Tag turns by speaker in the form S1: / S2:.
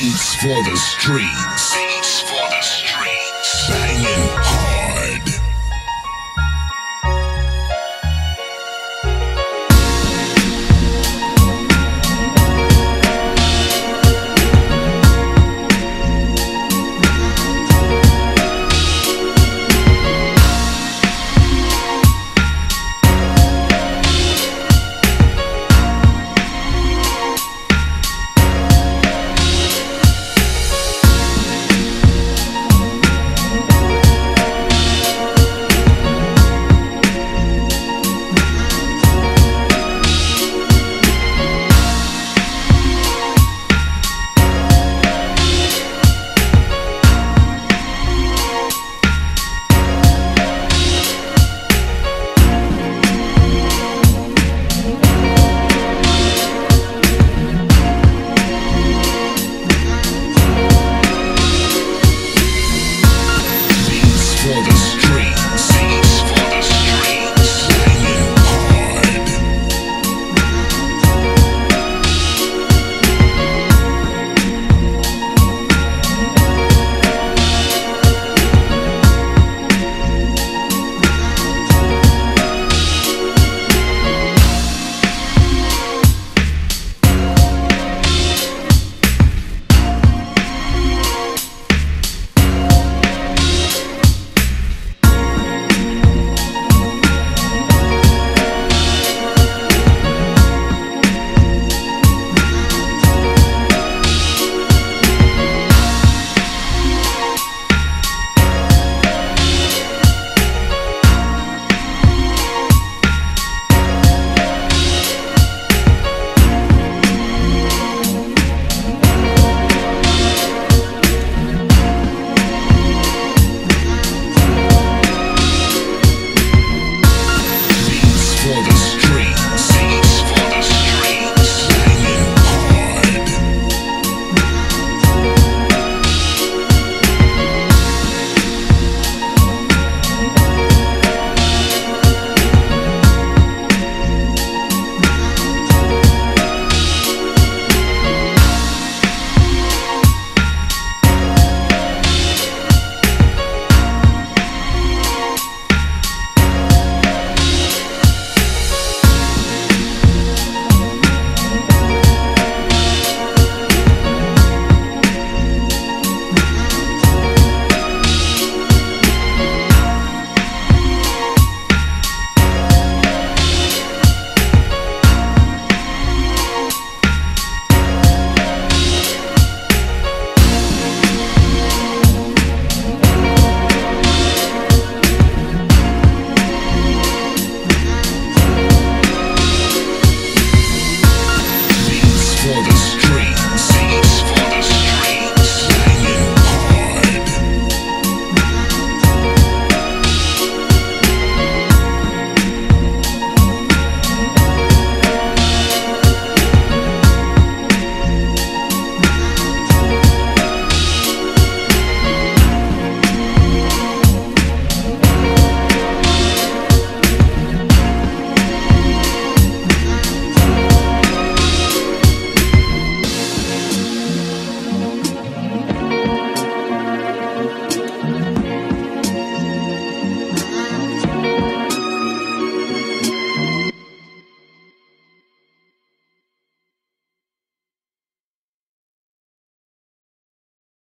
S1: Beats for the streets.